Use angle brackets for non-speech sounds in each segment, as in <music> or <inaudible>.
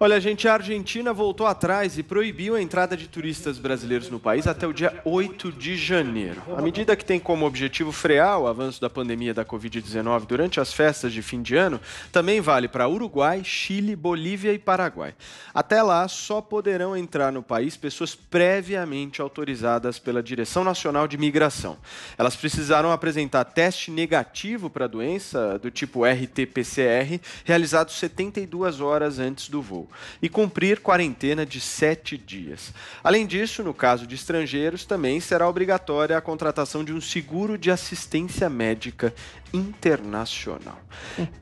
Olha, gente, a Argentina voltou atrás e proibiu a entrada de turistas brasileiros no país até o dia 8 de janeiro. A medida que tem como objetivo frear o avanço da pandemia da Covid-19 durante as festas de fim de ano também vale para Uruguai, Chile, Bolívia e Paraguai. Até lá, só poderão entrar no país pessoas previamente autorizadas pela Direção Nacional de Migração. Elas precisaram apresentar teste negativo para a doença do tipo RT-PCR, realizado 72 horas antes do voo e cumprir quarentena de sete dias. Além disso, no caso de estrangeiros, também será obrigatória a contratação de um seguro de assistência médica internacional.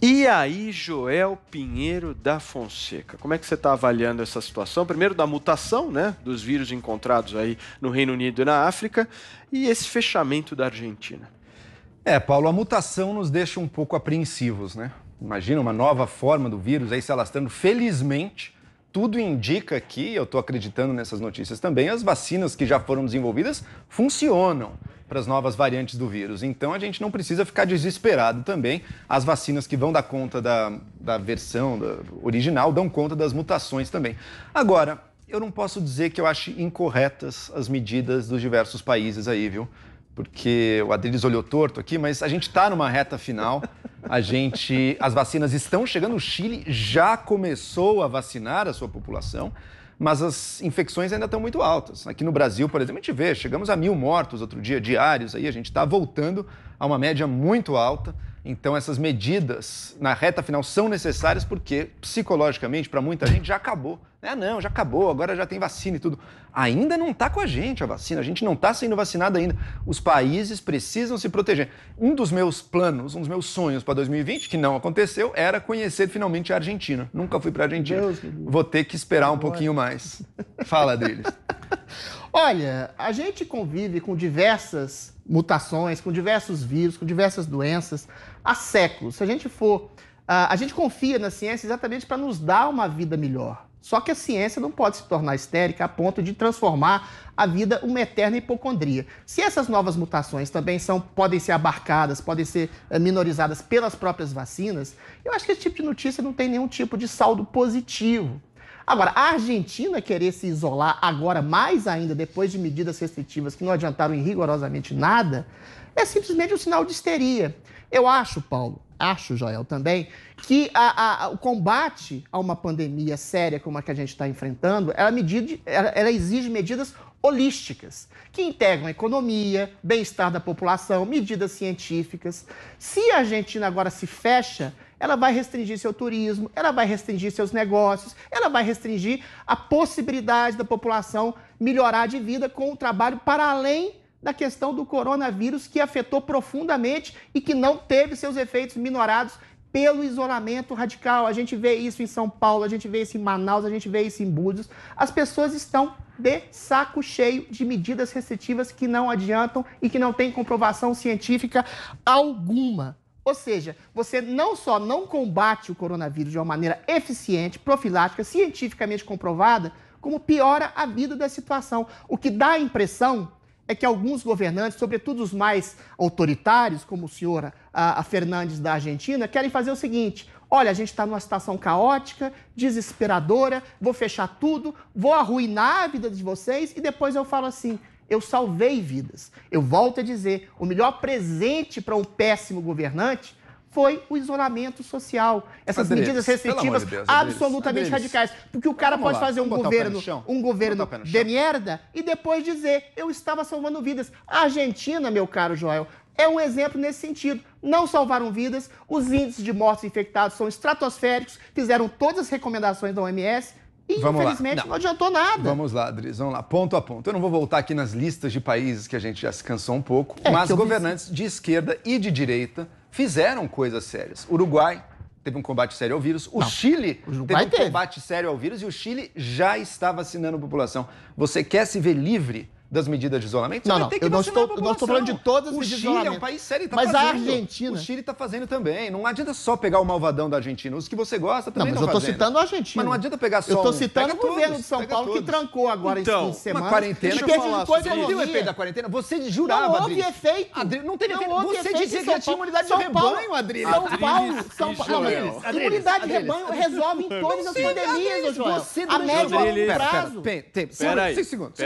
E aí, Joel Pinheiro da Fonseca, como é que você está avaliando essa situação? Primeiro da mutação, né, dos vírus encontrados aí no Reino Unido e na África, e esse fechamento da Argentina. É, Paulo, a mutação nos deixa um pouco apreensivos, né? Imagina uma nova forma do vírus aí se alastrando. Felizmente, tudo indica que, eu estou acreditando nessas notícias também, as vacinas que já foram desenvolvidas funcionam para as novas variantes do vírus. Então a gente não precisa ficar desesperado também. As vacinas que vão dar conta da, da versão da, original dão conta das mutações também. Agora, eu não posso dizer que eu ache incorretas as medidas dos diversos países aí, viu? porque o Adriles olhou torto aqui, mas a gente está numa reta final. A gente, as vacinas estão chegando. O Chile já começou a vacinar a sua população, mas as infecções ainda estão muito altas. Aqui no Brasil, por exemplo, a gente vê, chegamos a mil mortos outro dia diários. Aí a gente está voltando a uma média muito alta. Então, essas medidas na reta final são necessárias porque, psicologicamente, para muita gente já acabou. É, não, já acabou, agora já tem vacina e tudo. Ainda não está com a gente a vacina, a gente não está sendo vacinado ainda. Os países precisam se proteger. Um dos meus planos, um dos meus sonhos para 2020, que não aconteceu, era conhecer finalmente a Argentina. Nunca fui para a Argentina. Deus, Vou ter que esperar um pouquinho mais. Fala deles. <laughs> Olha, a gente convive com diversas mutações, com diversos vírus, com diversas doenças há séculos. Se a gente for. Uh, a gente confia na ciência exatamente para nos dar uma vida melhor. Só que a ciência não pode se tornar histérica a ponto de transformar a vida uma eterna hipocondria. Se essas novas mutações também são, podem ser abarcadas, podem ser eh, minorizadas pelas próprias vacinas, eu acho que esse tipo de notícia não tem nenhum tipo de saldo positivo. Agora, a Argentina querer se isolar agora, mais ainda, depois de medidas restritivas que não adiantaram em rigorosamente nada, é simplesmente um sinal de histeria. Eu acho, Paulo, acho, Joel, também, que a, a, o combate a uma pandemia séria como a que a gente está enfrentando, ela, medida, ela, ela exige medidas holísticas, que integram economia, bem-estar da população, medidas científicas. Se a Argentina agora se fecha, ela vai restringir seu turismo, ela vai restringir seus negócios, ela vai restringir a possibilidade da população melhorar de vida com o trabalho para além da questão do coronavírus que afetou profundamente e que não teve seus efeitos minorados pelo isolamento radical. A gente vê isso em São Paulo, a gente vê isso em Manaus, a gente vê isso em Búzios. As pessoas estão de saco cheio de medidas restritivas que não adiantam e que não têm comprovação científica alguma. Ou seja, você não só não combate o coronavírus de uma maneira eficiente, profilática, cientificamente comprovada, como piora a vida da situação. O que dá a impressão é que alguns governantes, sobretudo os mais autoritários, como o senhor a, Fernandes da Argentina, querem fazer o seguinte: olha, a gente está numa situação caótica, desesperadora, vou fechar tudo, vou arruinar a vida de vocês e depois eu falo assim. Eu salvei vidas. Eu volto a dizer: o melhor presente para um péssimo governante foi o isolamento social. Essas medidas restritivas de Deus, absolutamente radicais. Porque o cara Vamos pode lá. fazer um governo, um governo de merda e depois dizer, eu estava salvando vidas. A Argentina, meu caro Joel, é um exemplo nesse sentido. Não salvaram vidas, os índices de mortos infectados são estratosféricos, fizeram todas as recomendações da OMS e, vamos infelizmente, não. não. adiantou nada. Vamos lá, Adris, vamos lá, ponto a ponto. Eu não vou voltar aqui nas listas de países que a gente já se cansou um pouco, é, mas governantes de esquerda e de direita fizeram coisas sérias. Uruguai teve um combate sério ao vírus. O Não, Chile o teve um teve. combate sério ao vírus e o Chile já está vacinando a população. Você quer se ver livre das medidas de isolamento, Não, você não, vai ter que eu não estou- a não estou falando de todas as O medidas de Chile é um isolamento. país sério, tá Mas a fazendo. Argentina- O Chile está fazendo também. Não adianta só pegar o malvadão da Argentina. Os que você gosta Não, também mas eu estou citando a Argentina. Mas não adianta pegar só Eu estou um. citando Pega o governo todos, de São Paulo que todos. trancou agora Então, de semana. Uma quarentena. e Deixa eu falar a Você viu o efeito da quarentena? Você jurava, Não houve efeito. Adri- não teve não efeito. Você dizia em que tinha imunidade de São rebanho, Paulo, Adriles. São Paulo, São e Paulo. Não, imunidade de rebanho resolve em todas as pandemias, você A médio a longo Pera, pera, prazo. tem, tem, Pera aí, cinco segundos,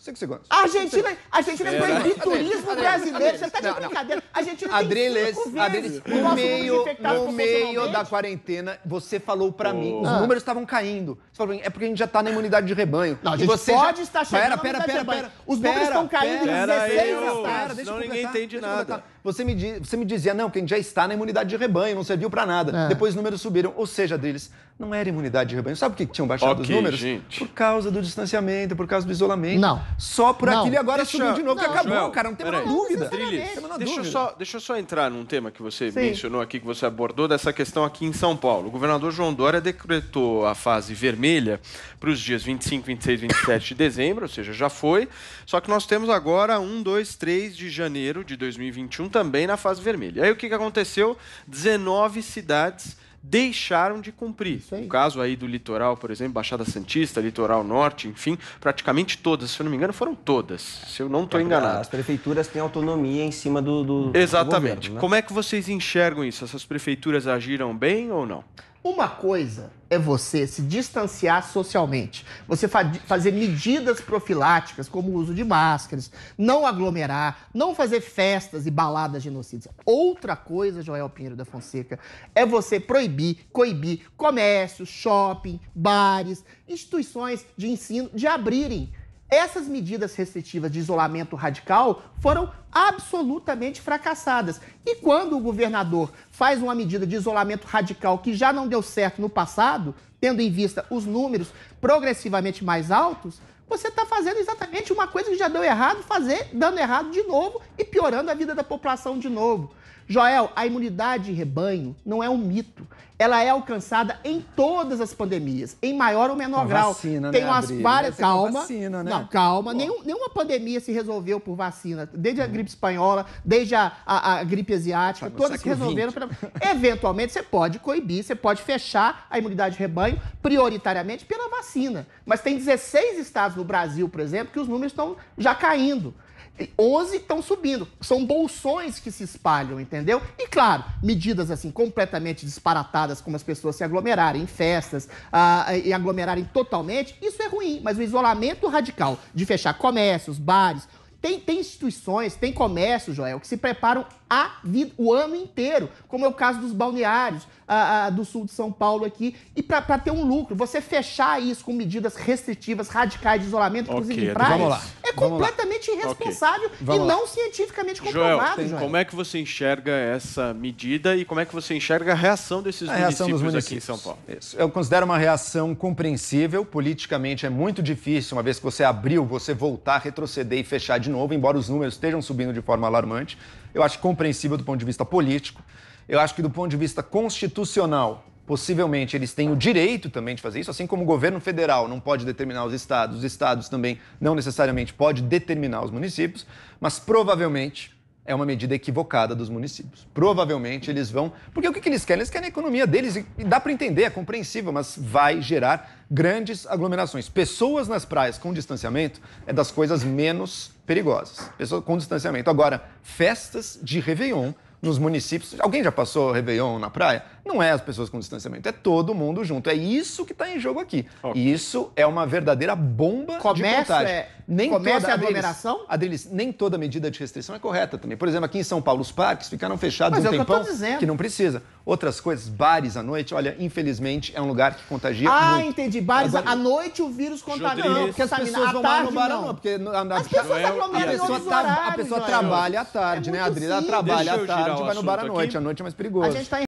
cinco segundos. A Argentina, a Argentina Pera proibiu aí. turismo brasileiro. Você tá de não, não. brincadeira. A Argentina tem Adriles, cinco Adriles, no meio, no meio da quarentena, você falou pra mim, os Ah. números estavam caindo. Você falou, é porque a gente já tá na imunidade de rebanho. Não, a gente você pode já... estar chegando Pera, pera, pera, pera. Os números estão caindo em pera, 16 pera, estados. pera, deixa eu Senão ninguém entende nada. Você me, você me dizia, não, que a gente já está na imunidade de rebanho, não serviu pra nada. É. Depois os números subiram. Ou seja, deles, não era imunidade de rebanho. Sabe por que que tinham baixado Ok, os números? gente. Por causa do distanciamento, por causa do isolamento. Não. Só por Não. aquilo e agora Deixa- subiu de novo, que Não, acabou, Joel, cara. Não tem a peraí. menor dúvida. Adriles, deixa eu, dúvida. só, deixa eu só entrar num tema que você Sim. mencionou aqui, que você abordou, dessa questão aqui em São Paulo. O governador João Dória decretou a fase vermelha para os dias 25, 26, 27 de dezembro, ou seja, já foi. Só que nós temos agora 1, 2, 3 de janeiro de 2021 também na fase vermelha. Aí o que, que aconteceu? 19 cidades deixaram de cumprir. O caso aí do litoral, por exemplo, Baixada Santista, Litoral Norte, enfim, praticamente todas, se eu não me engano, foram todas, se eu não estou enganado. As prefeituras têm autonomia em cima do, do do Exatamente. governo, né? Como é que vocês enxergam isso? Essas prefeituras agiram bem ou não? Uma coisa é você se distanciar socialmente, você fa- fazer medidas profiláticas, como o uso de máscaras, não aglomerar, não fazer festas e baladas genocidas. Outra coisa, Joel Pinheiro da Fonseca, é você proibir, coibir comércios, shopping, bares, instituições de ensino de abrirem. Essas medidas restritivas de isolamento radical foram absolutamente fracassadas. E quando o governador faz uma medida de isolamento radical que já não deu certo no passado, tendo em vista os números progressivamente mais altos, você está fazendo exatamente uma coisa que já deu errado, fazer dando errado de novo e piorando a vida da população de novo. Joel, a imunidade de rebanho não é um mito. Ela é alcançada em todas as pandemias, em maior ou menor grau. vacina, Tem né, umas Adri? várias. Calma. vacina, né? Não, calma. Nenhum- nenhuma pandemia se resolveu por vacina. Desde a gripe espanhola, desde a, a- a gripe asiática, Tá todas se resolveram. Pela... Eventualmente, você pode coibir, você pode fechar a imunidade de rebanho prioritariamente pela vacina. Mas tem 16 estados no Brasil, por exemplo, que os números estão já caindo. E 11 estão subindo. São bolsões que se espalham, entendeu? E claro, medidas assim completamente disparatadas, como as pessoas se aglomerarem em festas ah, e aglomerarem totalmente, isso é ruim. Mas o isolamento radical de fechar comércios, bares, tem, tem instituições, tem comércios, Joel, que se preparam a vida, o ano inteiro, como é o caso dos balneários ah, ah, do sul de São Paulo aqui, e para ter um lucro. Você fechar isso com medidas restritivas, radicais de isolamento, Ok, inclusive Adri, praias, vamos lá, é vamos lá. completamente irresponsável e Vamos lá. não cientificamente comprovado, Joel. como é que você enxerga essa medida e como é que você enxerga a reação desses A reação dos municípios aqui em municípios. São Paulo? Isso. Eu considero uma reação compreensível. Politicamente é muito difícil, uma vez que você abriu, você voltar, retroceder e fechar de novo, embora os números estejam subindo de forma alarmante. Eu acho compreensível do ponto de vista político. Eu acho que do ponto de vista constitucional, possivelmente eles têm o direito também de fazer isso, assim como o governo federal não pode determinar os estados, os estados também não necessariamente pode determinar os municípios, mas provavelmente é uma medida equivocada dos municípios. Provavelmente eles vão. Porque o que, eles querem? Eles querem a economia deles e dá para entender, é compreensível, mas vai gerar grandes aglomerações. Pessoas nas praias com distanciamento é das coisas menos perigosas. Pessoas com distanciamento. Agora, festas de Réveillon nos municípios. Alguém já passou Réveillon na praia? Não é as pessoas com distanciamento, é todo mundo junto. É isso que está em jogo aqui. E isso é uma verdadeira bomba de Comércio contagem. é- comércio é Adriles, aglomeração? Adriles, nem toda medida de restrição é correta também. Por exemplo, aqui em São Paulo, os parques ficaram fechados Mas um é o que eu tô tempão dizendo. não precisa. Outras coisas, bares à noite, olha, infelizmente é um lugar que contagia Ah, muito. entendi. Bares, Agora- à noite o vírus contamina. Não, Porque as pessoas vão lá no tarde, bar, não. não. Porque a, a- As pessoas aglomeram a em pessoa, outros tra- a horários, pessoa trabalha à tarde, É né, muito Adriles? Ela trabalha à tarde, girar o vai no bar à noite. aqui. À noite é mais A perigoso. gente tá